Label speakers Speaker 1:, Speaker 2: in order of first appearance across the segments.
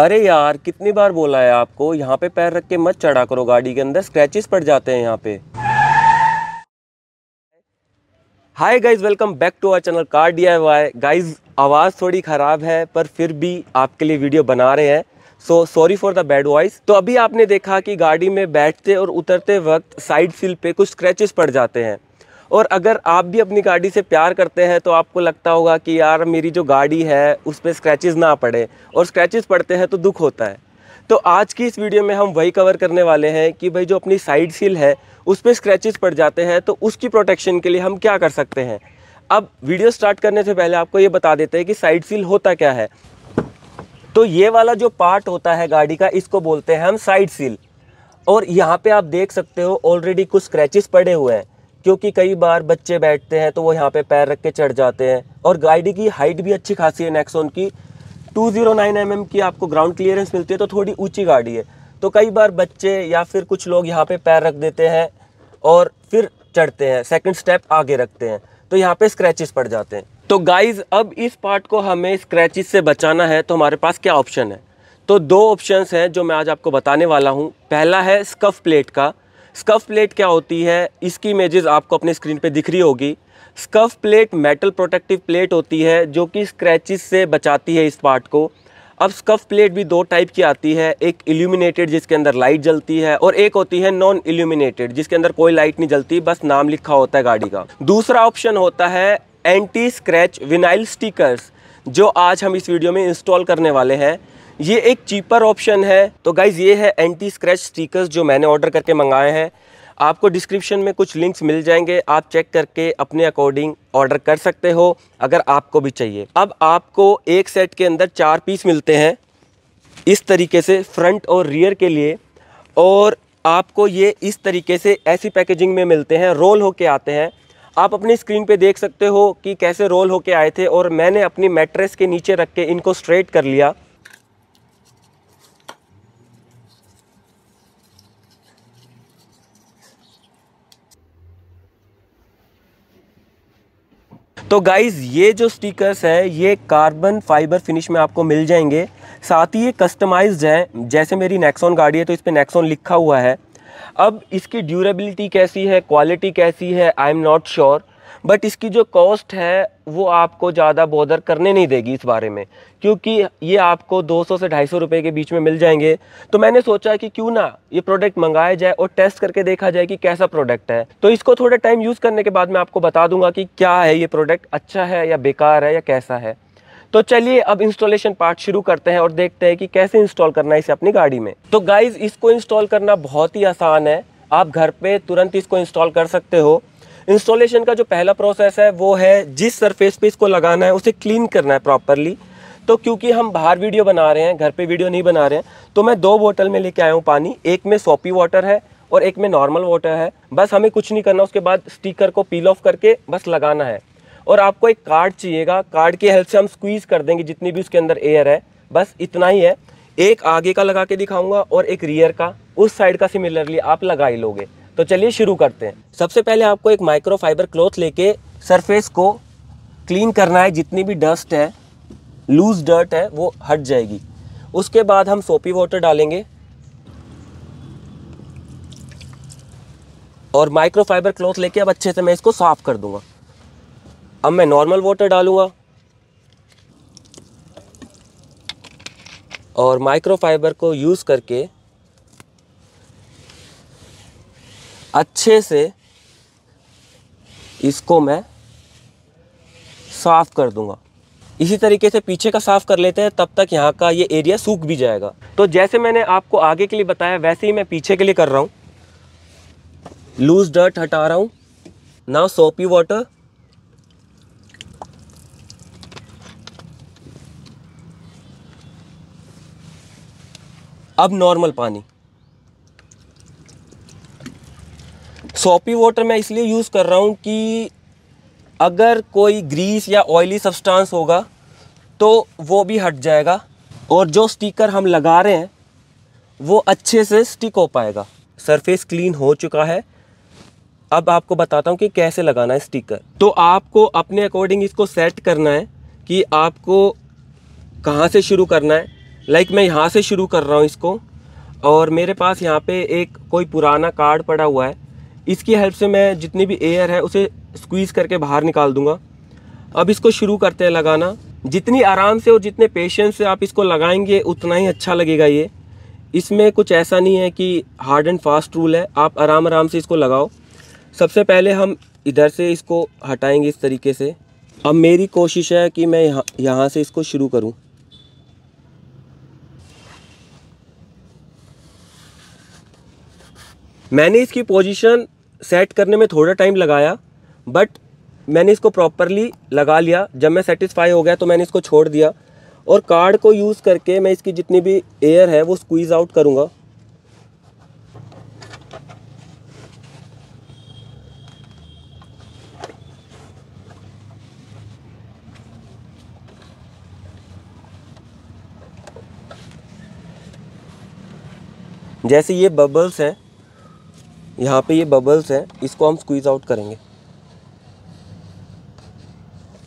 Speaker 1: अरे यार, कितनी बार बोला है आपको? यहाँ पे पैर रख के मत चढ़ा करो गाड़ी के अंदर स्क्रैचेस पड़ जाते हैं यहाँ पे। Hi guys welcome back to our channel car D I guys आवाज़ थोड़ी ख़राब है, पर फिर भी आपके लिए वीडियो बना रहे हैं। So sorry for the bad voice तो अभी आपने देखा कि गाड़ी में बैठते और उतरते वक्त साइड सील पे कुछ स्क्रैचेस पड़ जाते हैं। और अगर आप भी अपनी गाड़ी से प्यार करते हैं तो आपको लगता होगा कि यार मेरी जो गाड़ी है, उस पर स्क्रैचेस ना पड़े। और स्क्रैचेस पड़ते हैं तो दुख होता है। तो आज की इस वीडियो में हम वही कवर करने वाले हैं कि भाई जो अपनी साइड सील है, उस पर स्क्रैचेस पड़ जाते हैं तो उसकी प्रोटेक्शन के लिए हम क्या कर सकते हैं? अब वीडियो स्टार्ट करने से पहले आपको ये बता देते हैं कि साइड सील होता क्या है। तो ये वाला जो पार्ट होता है गाड़ी का, इसको बोलते हैं हम साइड सील और यहाँ पे आप देख सकते हो ऑलरेडी कुछ स्क्रैचेस पड़े हुए हैं। क्योंकि कई बार बच्चे बैठते हैं तो वो यहाँ पे पैर रख के चढ़ जाते हैं। और गाड़ी की हाइट भी अच्छी खासी है नेक्सोन की। 209 ज़ीरो mm की आपको ग्राउंड क्लियरेंस मिलती है तो थोड़ी ऊँची गाड़ी है। तो कई बार बच्चे या फिर कुछ लोग यहाँ पे पैर रख देते हैं और फिर चढ़ते हैं सेकंड स्टेप आगे रखते हैं। तो यहाँ पे स्क्रैचेस पड़ जाते हैं। तो गाइज़ अब इस पार्ट को हमें स्क्रैचेस से बचाना है तो हमारे पास क्या ऑप्शन है? तो दो ऑप्शंस हैं जो मैं आज आपको बताने वाला हूँ। पहला है स्कफ प्लेट का। स्कफ प्लेट क्या होती है? इसकी इमेजेस आपको अपने स्क्रीन पे दिख रही होगी। Scuff plate metal protective plate होती है, जो कि स्क्रैचेस से बचाती है इस पार्ट को। अब स्कफ प्लेट भी दो टाइप की आती है, एक इल्यूमिनेटेड जिसके अंदर लाइट जलती है, और एक होती है नॉन इल्यूमिनेटेड जिसके अंदर कोई लाइट नहीं जलती, बस नाम लिखा होता है गाड़ी का। दूसरा ऑप्शन होता है एंटी स्क्रैच विनाइल स्टिकर्स जो आज हम इस वीडियो में इंस्टॉल करने वाले हैं। ये एक चीपर ऑप्शन है। तो गाइज़ ये है एंटी स्क्रैच स्टिकर्स जो मैंने ऑर्डर करके मंगाए हैं। आपको डिस्क्रिप्शन में कुछ लिंक्स मिल जाएँगे। आप चेक करके अपने अकॉर्डिंग ऑर्डर कर सकते हो, अगर आपको भी चाहिए। अब आपको एक सेट के अंदर चार पीस मिलते हैं। इस तरीके से फ्रंट और रियर के लिए। और आपको ये इस तरीके से ऐसी पैकेजिंग में मिलते हैं। रोल होके आते हैं। आप अपनी स्क्रीन पे देख सकते हो कि कैसे रोल होके आए थे। और मैंने अपनी मेट्रेस के नीचे रख के इनको स्ट्रेट कर लिया। तो गाइज़ ये जो स्टिकर्स है, ये कार्बन फाइबर फिनिश में आपको मिल जाएँगे। साथ ही ये कस्टमाइज्ड हैं, जैसे मेरी नेक्सॉन गाड़ी है तो इस पर नेक्सॉन लिखा हुआ है। अब इसकी ड्यूरेबिलिटी कैसी है क्वालिटी कैसी है I am not sure but इसकी जो कॉस्ट है, वो आपको ज़्यादा बॉदर करने नहीं देगी इस बारे में। क्योंकि ये आपको 200 से ढाई सौ रुपये के बीच में मिल जाएँगे। तो मैंने सोचा कि क्यों ना ये प्रोडक्ट मंगाया जाए और टेस्ट करके देखा जाए कि कैसा प्रोडक्ट है। तो इसको थोड़ा टाइम यूज़ करने के बाद मैं आपको बता दूँगा कि क्या है ये प्रोडक्ट अच्छा है या बेकार है या कैसा है। तो चलिए अब इंस्टॉलेशन पार्ट शुरू करते हैं और देखते हैं कि कैसे इंस्टॉल करना है इसे अपनी गाड़ी में। तो गाइज़ इसको इंस्टॉल करना बहुत ही आसान है। आप घर पे तुरंत इसको इंस्टॉल कर सकते हो। इंस्टॉलेशन का जो पहला प्रोसेस है, वो है जिस सरफेस पे इसको लगाना है, उसे क्लीन करना है प्रॉपरली तो क्योंकि हम बाहर वीडियो बना रहे हैं, घर पे वीडियो नहीं बना रहे हैं तो मैं दो बोतल में लेके आया हूँ पानी। एक में सोपी वाटर है और एक में नॉर्मल वाटर है। बस हमें कुछ नहीं करना, उसके बाद स्टिकर को पील ऑफ़ करके बस लगाना है। और आपको एक कार्ड चाहिएगा। कार्ड की हेल्प से हम स्क्वीज़ कर देंगे, जितनी भी उसके अंदर एयर है। बस इतना ही है। एक आगे का लगा के दिखाऊँगा और एक रियर का। उस साइड का सिमिलरली आप लगा ही लोगे। तो चलिए शुरू करते हैं। सबसे पहले आपको एक माइक्रो फाइबर क्लॉथ लेके सरफेस को क्लीन करना है। जितनी भी डस्ट है लूज डर्ट है, वो हट जाएगी। उसके बाद हम सोपी वाटर डालेंगे। और माइक्रो फाइबर क्लॉथ लेके अब अच्छे से मैं इसको साफ़ कर दूँगा। अब मैं नॉर्मल वाटर डालूँगा। और माइक्रो फाइबर को यूज़ करके अच्छे से इसको मैं साफ़ कर दूँगा। इसी तरीके से पीछे का साफ़ कर लेते हैं, तब तक यहाँ का ये एरिया सूख भी जाएगा। तो जैसे मैंने आपको आगे के लिए बताया, वैसे ही मैं पीछे के लिए कर रहा हूँ। लूज डर्ट हटा रहा हूँ। ना सोपी वाटर अब नॉर्मल पानी। सोपी वाटर मैं इसलिए यूज़ कर रहा हूँ कि अगर कोई ग्रीस या ऑयली सब्सटेंस होगा तो वो भी हट जाएगा और जो स्टिकर हम लगा रहे हैं, वो अच्छे से स्टिक हो पाएगा। सरफेस क्लीन हो चुका है। अब आपको बताता हूँ कि कैसे लगाना है स्टिकर तो आपको अपने अकॉर्डिंग इसको सेट करना है कि आपको कहाँ से शुरू करना है। लाइक like मैं यहाँ से शुरू कर रहा हूँ इसको और मेरे पास यहाँ पे एक कोई पुराना कार्ड पड़ा हुआ है। इसकी हेल्प से मैं जितनी भी एयर है उसे स्क्वीज़ करके बाहर निकाल दूँगा। अब इसको शुरू करते हैं लगाना। जितनी आराम से और जितने पेशेंस से आप इसको लगाएँगे, उतना ही अच्छा लगेगा ये। इसमें कुछ ऐसा नहीं है कि हार्ड एंड फास्ट रूल है। आप आराम आराम से इसको लगाओ। सबसे पहले हम इधर से इसको हटाएँगे इस तरीके से। अब मेरी कोशिश है कि मैं यहाँ यहाँ से इसको शुरू करूँ। मैंने इसकी पोजीशन सेट करने में थोड़ा टाइम लगाया बट मैंने इसको प्रॉपरली लगा लिया। जब मैं सेटिस्फाई हो गया तो मैंने इसको छोड़ दिया। और कार्ड को यूज़ करके मैं इसकी जितनी भी एयर है वो स्क्वीज़ आउट करूँगा। जैसे ये बबल्स हैं यहाँ पे ये बबल्स हैं इसको हम स्क्वीज़ आउट करेंगे।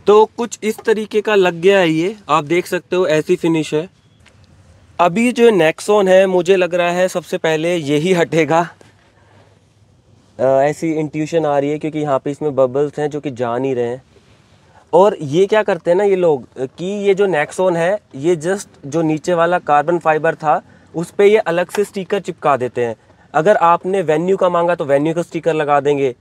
Speaker 1: तो कुछ इस तरीके का लग गया है ये आप देख सकते हो ऐसी फिनिश है। अभी जो नेक्सोन है मुझे लग रहा है सबसे पहले यही हटेगा। आ, ऐसी इंट्यूशन आ रही है क्योंकि यहाँ पे इसमें बबल्स हैं जो कि जा नहीं रहे हैं। और ये क्या करते हैं ना ये लोग कि ये जो नेक्सोन है ये जस्ट जो नीचे वाला कार्बन फाइबर था उस पर ये अलग से स्टिकर चिपका देते हैं। अगर आपने वेन्यू का मांगा तो वेन्यू का स्टिकर लगा देंगे।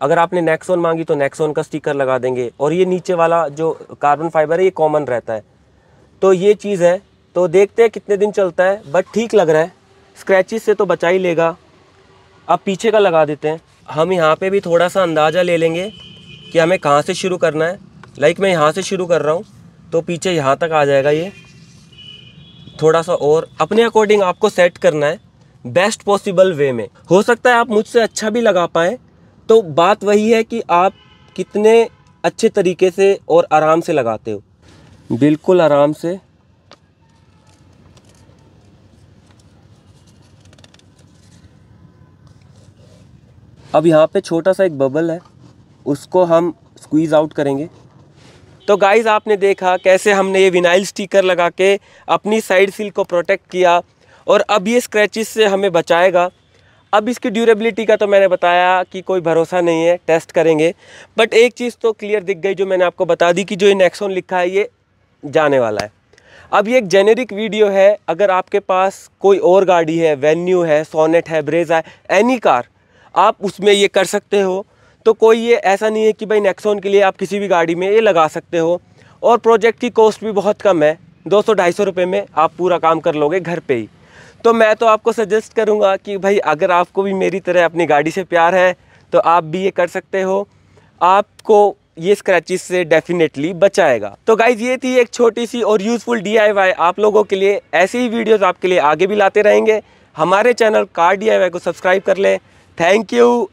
Speaker 1: अगर आपने नेक्सोन मांगी तो नेक्सोन का स्टिकर लगा देंगे। और ये नीचे वाला जो कार्बन फाइबर है, ये कॉमन रहता है। तो ये चीज़ है। तो देखते हैं कितने दिन चलता है बट ठीक लग रहा है। स्क्रैचेस से तो बचा ही लेगा। अब पीछे का लगा देते हैं। हम यहाँ पे भी थोड़ा सा अंदाज़ा ले लेंगे कि हमें कहाँ से शुरू करना है। लाइक मैं यहाँ से शुरू कर रहा हूँ तो पीछे यहाँ तक आ जाएगा ये। थोड़ा सा और अपने अकॉर्डिंग आपको सेट करना है। बेस्ट पॉसिबल वे में। हो सकता है आप मुझसे अच्छा भी लगा पाएँ तो बात वही है कि आप कितने अच्छे तरीके से और आराम से लगाते हो। बिल्कुल आराम से। अब यहाँ पे छोटा सा एक बबल है, उसको हम स्क्वीज़ आउट करेंगे। तो गाइज़ आपने देखा कैसे हमने ये विनाइल स्टिकर लगा के अपनी साइड सील को प्रोटेक्ट किया और अब ये स्क्रैचेस से हमें बचाएगा। अब इसकी ड्यूरेबिलिटी का तो मैंने बताया कि कोई भरोसा नहीं है टेस्ट करेंगे। बट एक चीज़ तो क्लियर दिख गई जो मैंने आपको बता दी कि जो ये नेक्सोन लिखा है, ये जाने वाला है। अब ये एक जेनेरिक वीडियो है। अगर आपके पास कोई और गाड़ी है वेन्यू है सोनेट है ब्रेजा है एनी कार आप उसमें ये कर सकते हो। तो कोई ये ऐसा नहीं है कि भाई नेक्सोन के लिए आप किसी भी गाड़ी में ये लगा सकते हो। और प्रोजेक्ट की कॉस्ट भी बहुत कम है। दो सौ ढाई सौ रुपये में आप पूरा काम कर लोगे घर पे ही। तो मैं तो आपको सजेस्ट करूँगा कि भाई, अगर आपको भी मेरी तरह अपनी गाड़ी से प्यार है तो आप भी ये कर सकते हो। आपको ये स्क्रैचेस से डेफिनेटली बचाएगा। तो गाइज़ ये थी एक छोटी सी और यूज़फुल डी आप लोगों के लिए ऐसे ही वीडियोज़ आपके लिए आगे भी लाते रहेंगे। हमारे चैनल कार डी को सब्सक्राइब कर लें। Thank you